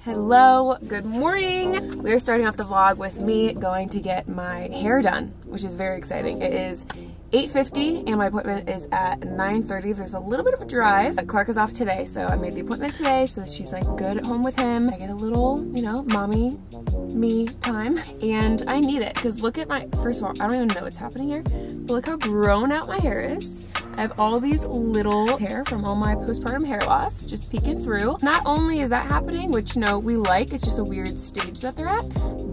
Hello, good morning. We're starting off the vlog with me going to get my hair done, which is very exciting. It is 8.50 and my appointment is at 9.30. There's a little bit of a drive. Clark is off today, so I made the appointment today, so she's like good at home with him. I get a little, you know, mommy me time and I need it because look at my, first of all, I don't even know what's happening here, but look how grown out my hair is. I have all these little hair from all my postpartum hair loss just peeking through. Not only is that happening, which you know we like, it's just a weird stage that they're at,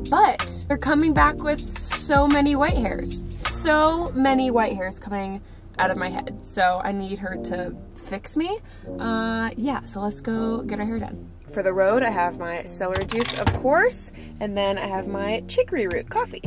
but they're coming back with so many white hairs. So many white hairs coming out of my head. So I need her to fix me. Uh, yeah, so let's go get our hair done. For the road, I have my celery juice, of course, and then I have my chicory root coffee.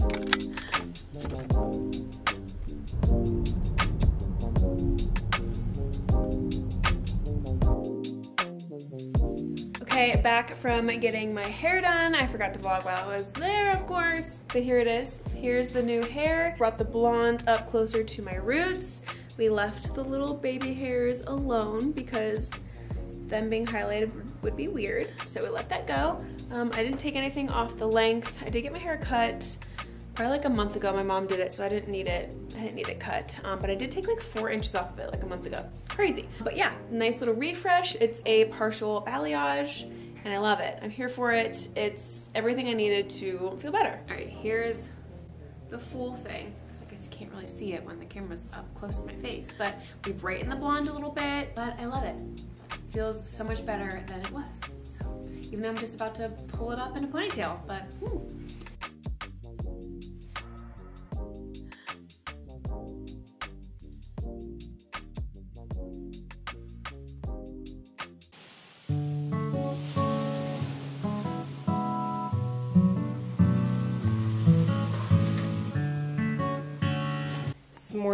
Back from getting my hair done. I forgot to vlog while I was there, of course. But here it is. Here's the new hair. Brought the blonde up closer to my roots. We left the little baby hairs alone because them being highlighted would be weird. So we let that go. Um, I didn't take anything off the length. I did get my hair cut probably like a month ago. My mom did it, so I didn't need it. I didn't need it cut, um, but I did take like four inches off of it like a month ago. Crazy. But yeah, nice little refresh. It's a partial balayage and I love it. I'm here for it. It's everything I needed to feel better. All right, here's the full thing. I guess you can't really see it when the camera's up close to my face, but we brighten the blonde a little bit, but I love it. Feels so much better than it was. So even though I'm just about to pull it up in a ponytail, but whew.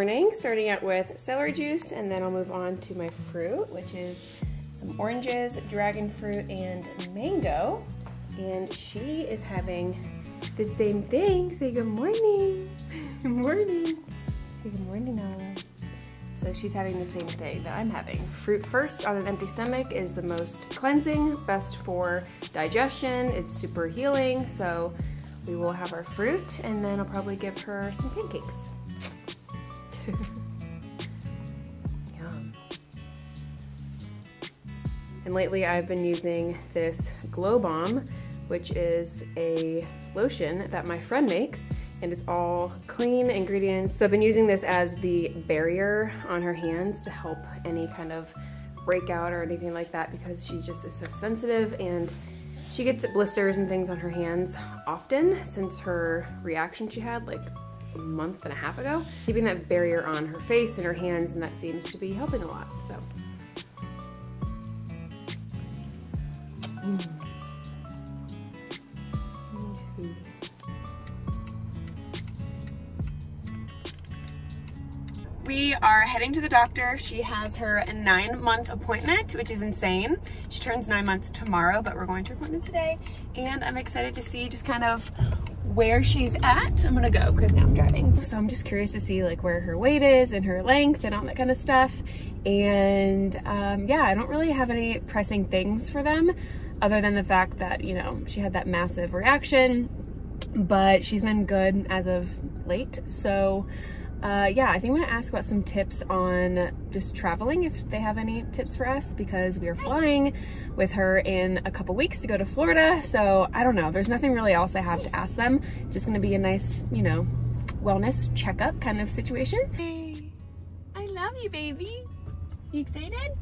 Morning, starting out with celery juice, and then I'll move on to my fruit, which is some oranges, dragon fruit, and mango. And she is having the same thing. Say good morning. Good morning. Say good morning, Nala. So she's having the same thing that I'm having. Fruit first on an empty stomach is the most cleansing, best for digestion. It's super healing. So we will have our fruit and then I'll probably give her some pancakes. And lately I've been using this Glowbomb, which is a lotion that my friend makes and it's all clean ingredients. So I've been using this as the barrier on her hands to help any kind of breakout or anything like that because she just is so sensitive and she gets blisters and things on her hands often since her reaction she had like a month and a half ago. Keeping that barrier on her face and her hands and that seems to be helping a lot, so. We are heading to the doctor. She has her nine month appointment, which is insane. She turns nine months tomorrow, but we're going to her appointment today. And I'm excited to see just kind of where she's at. I'm gonna go because now I'm driving. So I'm just curious to see like where her weight is and her length and all that kind of stuff. And um, yeah, I don't really have any pressing things for them other than the fact that, you know, she had that massive reaction, but she's been good as of late. So uh, yeah, I think I'm gonna ask about some tips on just traveling, if they have any tips for us, because we are flying with her in a couple weeks to go to Florida. So I don't know, there's nothing really else I have to ask them. Just gonna be a nice, you know, wellness checkup kind of situation. Hey, I love you, baby. You excited?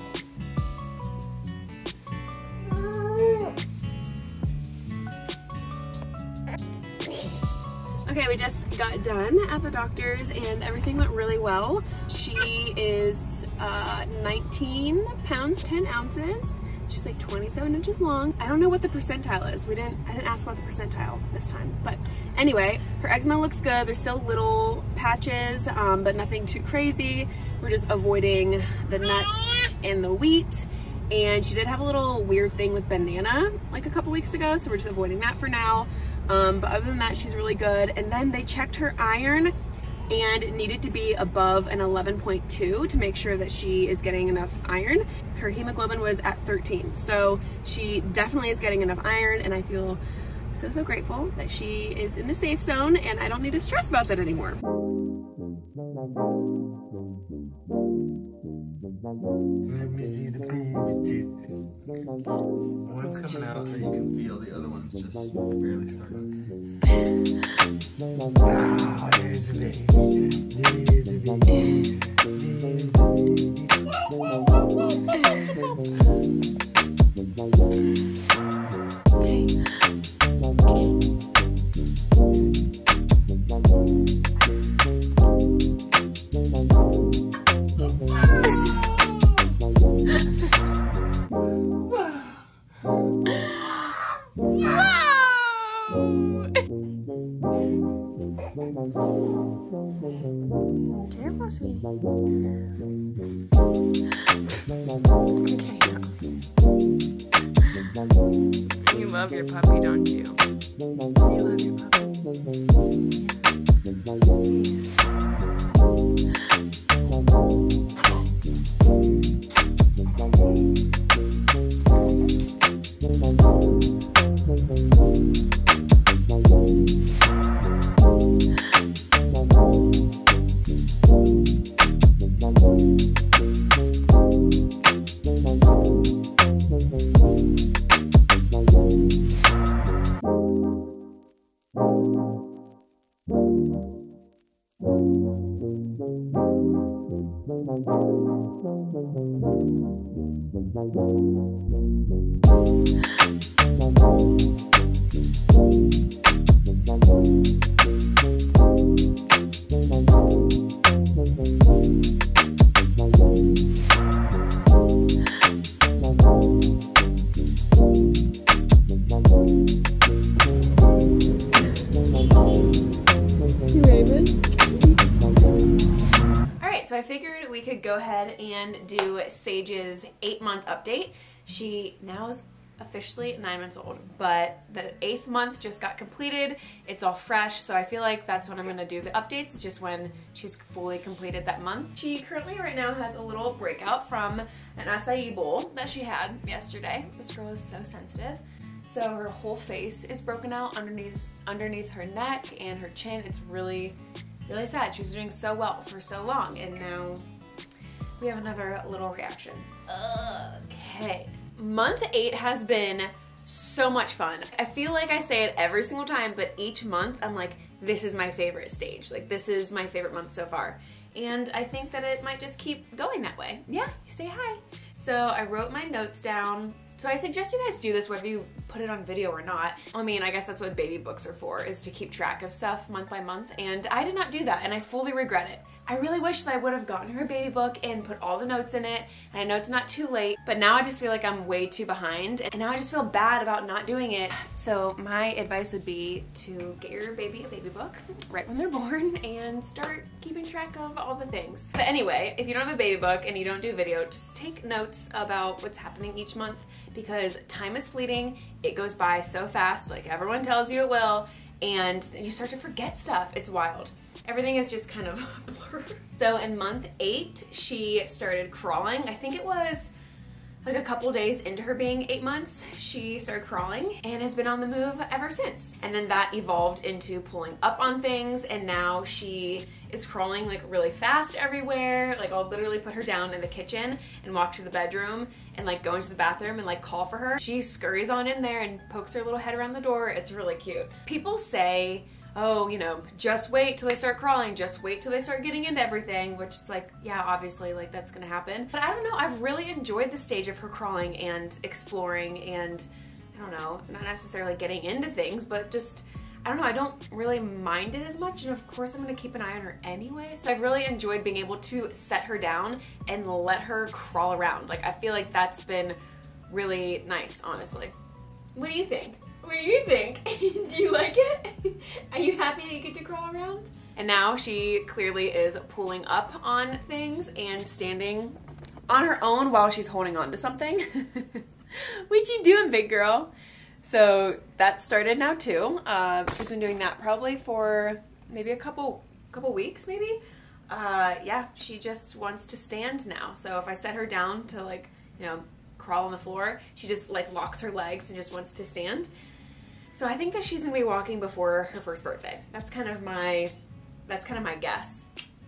Okay, we just got done at the doctor's and everything went really well. She is uh, 19 pounds, 10 ounces. She's like 27 inches long. I don't know what the percentile is. We didn't, I didn't ask about the percentile this time. But anyway, her eczema looks good. There's still little patches, um, but nothing too crazy. We're just avoiding the nuts and the wheat and she did have a little weird thing with banana like a couple weeks ago, so we're just avoiding that for now. Um, but other than that, she's really good. And then they checked her iron and it needed to be above an 11.2 to make sure that she is getting enough iron. Her hemoglobin was at 13, so she definitely is getting enough iron and I feel so, so grateful that she is in the safe zone and I don't need to stress about that anymore. Let me see the baby teeth. One's coming out that you can feel, the other one's just barely starting. There's a baby. There's a baby. There's a love your puppy, don't you? You love your puppy. Go ahead and do Sage's eight month update. She now is officially nine months old, but the eighth month just got completed. It's all fresh, so I feel like that's when I'm gonna do the updates. It's just when she's fully completed that month. She currently right now has a little breakout from an acai bowl that she had yesterday. This girl is so sensitive. So her whole face is broken out underneath underneath her neck and her chin. It's really, really sad. She was doing so well for so long, and now we have another little reaction. Okay. Month eight has been so much fun. I feel like I say it every single time, but each month I'm like, this is my favorite stage. Like, this is my favorite month so far. And I think that it might just keep going that way. Yeah, say hi. So I wrote my notes down. So I suggest you guys do this whether you put it on video or not. I mean, I guess that's what baby books are for, is to keep track of stuff month by month. And I did not do that, and I fully regret it. I really wish that I would have gotten her a baby book and put all the notes in it. And I know it's not too late, but now I just feel like I'm way too behind. And now I just feel bad about not doing it. So my advice would be to get your baby a baby book right when they're born and start keeping track of all the things. But anyway, if you don't have a baby book and you don't do video, just take notes about what's happening each month because time is fleeting. It goes by so fast, like everyone tells you it will, and you start to forget stuff. It's wild everything is just kind of blurred. So in month eight, she started crawling. I think it was like a couple days into her being eight months, she started crawling and has been on the move ever since. And then that evolved into pulling up on things, and now she is crawling like really fast everywhere. Like I'll literally put her down in the kitchen and walk to the bedroom and like go into the bathroom and like call for her. She scurries on in there and pokes her little head around the door. It's really cute. People say oh, you know, just wait till they start crawling, just wait till they start getting into everything, which it's like, yeah, obviously, like that's gonna happen. But I don't know, I've really enjoyed the stage of her crawling and exploring and, I don't know, not necessarily getting into things, but just, I don't know, I don't really mind it as much, and of course I'm gonna keep an eye on her anyway. So I've really enjoyed being able to set her down and let her crawl around. Like, I feel like that's been really nice, honestly. What do you think? What do you think? do you like it? Are you happy that you get to crawl around? And now she clearly is pulling up on things and standing on her own while she's holding on to something. what you doing, big girl? So that started now too. Uh, she's been doing that probably for maybe a couple couple weeks, maybe. Uh, yeah, she just wants to stand now. So if I set her down to like, you know, crawl on the floor, she just like locks her legs and just wants to stand. So I think that she's gonna be walking before her first birthday. That's kind of my that's kind of my guess.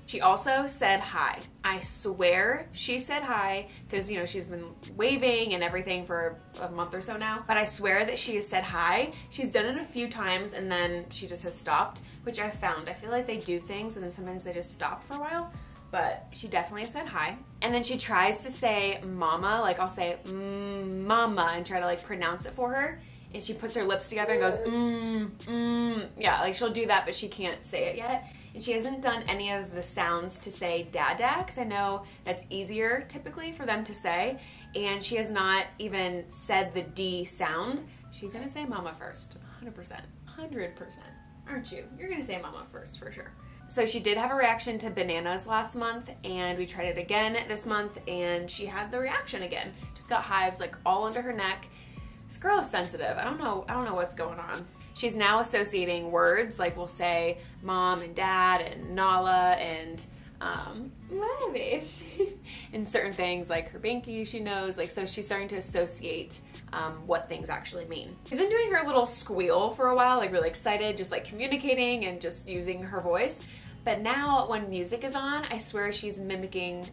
She also said hi. I swear she said hi because, you know, she's been waving and everything for a month or so now. But I swear that she has said hi. She's done it a few times and then she just has stopped, which I've found. I feel like they do things and then sometimes they just stop for a while. But she definitely said hi. And then she tries to say mama, like I'll say mm, mama and try to like pronounce it for her and she puts her lips together and goes, mmm, mmm. Yeah, like she'll do that, but she can't say it yet. And she hasn't done any of the sounds to say dada, because I know that's easier typically for them to say. And she has not even said the D sound. She's gonna say mama first, 100%. 100%. Aren't you? You're gonna say mama first for sure. So she did have a reaction to bananas last month, and we tried it again this month, and she had the reaction again. Just got hives like all under her neck. This girl is sensitive. I don't know. I don't know what's going on she's now associating words like we'll say mom and dad and Nala and um, and certain things like her binky she knows like so she's starting to associate um, what things actually mean she's been doing her little squeal for a while like really excited just like communicating and just using her voice but now when music is on i swear she's mimicking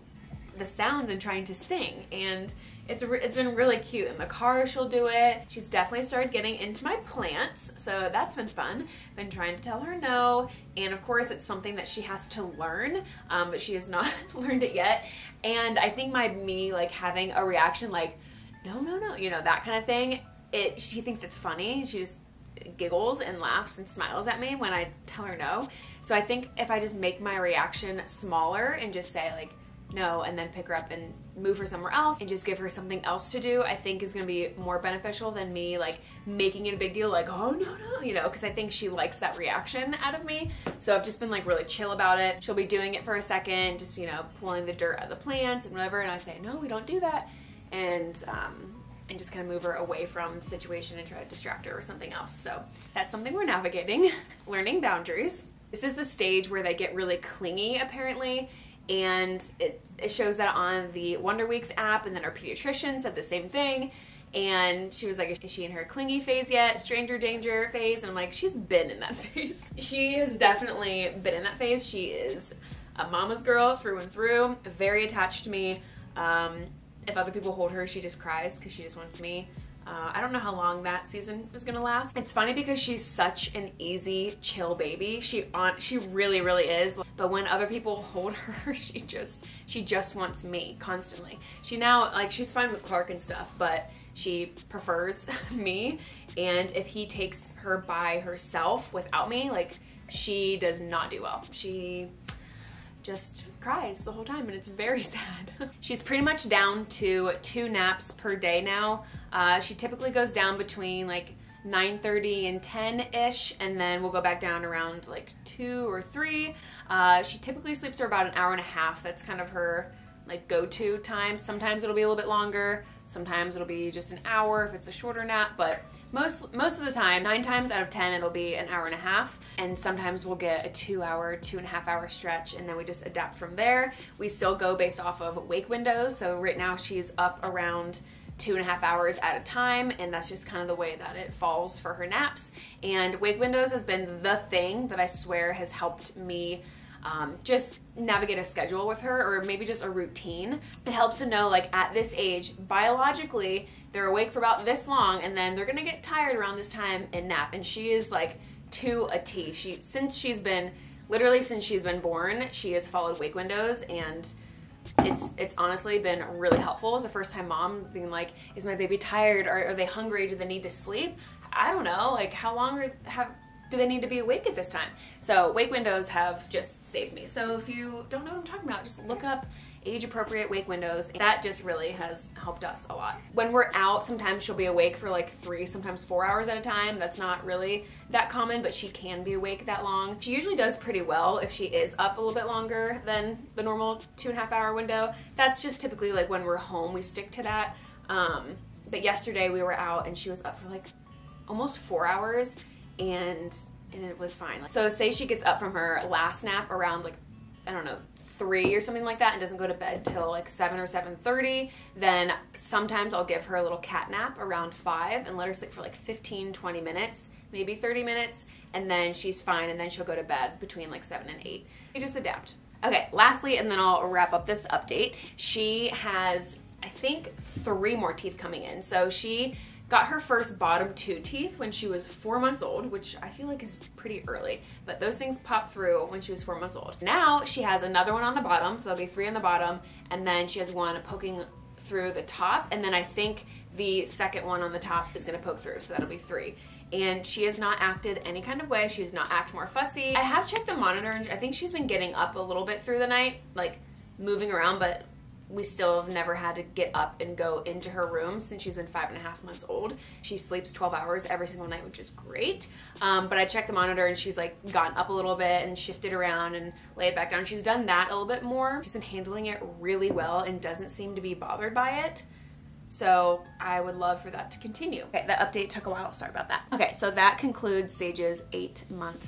the sounds and trying to sing and it's it's been really cute. In the car, she'll do it. She's definitely started getting into my plants, so that's been fun. Been trying to tell her no, and of course, it's something that she has to learn, um, but she has not learned it yet. And I think my me like having a reaction like, no, no, no, you know that kind of thing. It she thinks it's funny. She just giggles and laughs and smiles at me when I tell her no. So I think if I just make my reaction smaller and just say like no and then pick her up and move her somewhere else and just give her something else to do i think is going to be more beneficial than me like making it a big deal like oh no no you know because i think she likes that reaction out of me so i've just been like really chill about it she'll be doing it for a second just you know pulling the dirt out of the plants and whatever and i say no we don't do that and um and just kind of move her away from the situation and try to distract her with something else. So that's something we're navigating, learning boundaries. This is the stage where they get really clingy, apparently, and it, it shows that on the Wonder Weeks app, and then our pediatrician said the same thing. And she was like, Is she in her clingy phase yet? Stranger danger phase? And I'm like, She's been in that phase. she has definitely been in that phase. She is a mama's girl through and through, very attached to me. Um, if other people hold her, she just cries because she just wants me. Uh, I don't know how long that season is gonna last. It's funny because she's such an easy, chill baby. She on she really, really is. But when other people hold her, she just she just wants me constantly. She now like she's fine with Clark and stuff, but she prefers me. And if he takes her by herself without me, like she does not do well. She just cries the whole time and it's very sad. She's pretty much down to two naps per day now. Uh, she typically goes down between like 9.30 and 10-ish and then we'll go back down around like 2 or 3. Uh, she typically sleeps for about an hour and a half. That's kind of her like go-to time. Sometimes it'll be a little bit longer. Sometimes it'll be just an hour if it's a shorter nap, but most most of the time, nine times out of ten, it'll be an hour and a half. And sometimes we'll get a two-hour, two and a half hour stretch, and then we just adapt from there. We still go based off of wake windows. So right now she's up around two and a half hours at a time, and that's just kind of the way that it falls for her naps. And wake windows has been the thing that I swear has helped me um, just navigate a schedule with her or maybe just a routine. It helps to know, like, at this age, biologically, they're awake for about this long and then they're gonna get tired around this time and nap. And she is like to a T. She since she's been literally since she's been born, she has followed wake windows and it's it's honestly been really helpful as a first time mom being like is my baby tired or are they hungry do they need to sleep i don't know like how long are, have do they need to be awake at this time? So wake windows have just saved me. So if you don't know what I'm talking about, just look up age appropriate wake windows. That just really has helped us a lot. When we're out, sometimes she'll be awake for like three, sometimes four hours at a time. That's not really that common, but she can be awake that long. She usually does pretty well if she is up a little bit longer than the normal two and a half hour window. That's just typically like when we're home, we stick to that. Um, but yesterday we were out and she was up for like almost four hours and and it was fine. So say she gets up from her last nap around like I don't know three or something like that and doesn't go to bed till like 7 or 7.30 then sometimes i'll give her a little cat nap around 5 and let her sleep for like 15 20 minutes maybe 30 minutes and then she's fine and then she'll go to bed between like 7 and 8 you just adapt. Okay lastly and then i'll wrap up this update. She has i think three more teeth coming in. So she got her first bottom two teeth when she was four months old, which I feel like is pretty early, but those things popped through when she was four months old. Now she has another one on the bottom, so there'll be three on the bottom, and then she has one poking through the top, and then I think the second one on the top is gonna poke through, so that'll be three. And she has not acted any kind of way. She has not acted more fussy. I have checked the monitor, and I think she's been getting up a little bit through the night, like moving around, but we still have never had to get up and go into her room since she's been five and a half months old. She sleeps 12 hours every single night, which is great. Um, but I checked the monitor and she's like gotten up a little bit and shifted around and laid back down. She's done that a little bit more. She's been handling it really well and doesn't seem to be bothered by it. So I would love for that to continue. Okay, that update took a while. Sorry about that. Okay, so that concludes Sage's eight month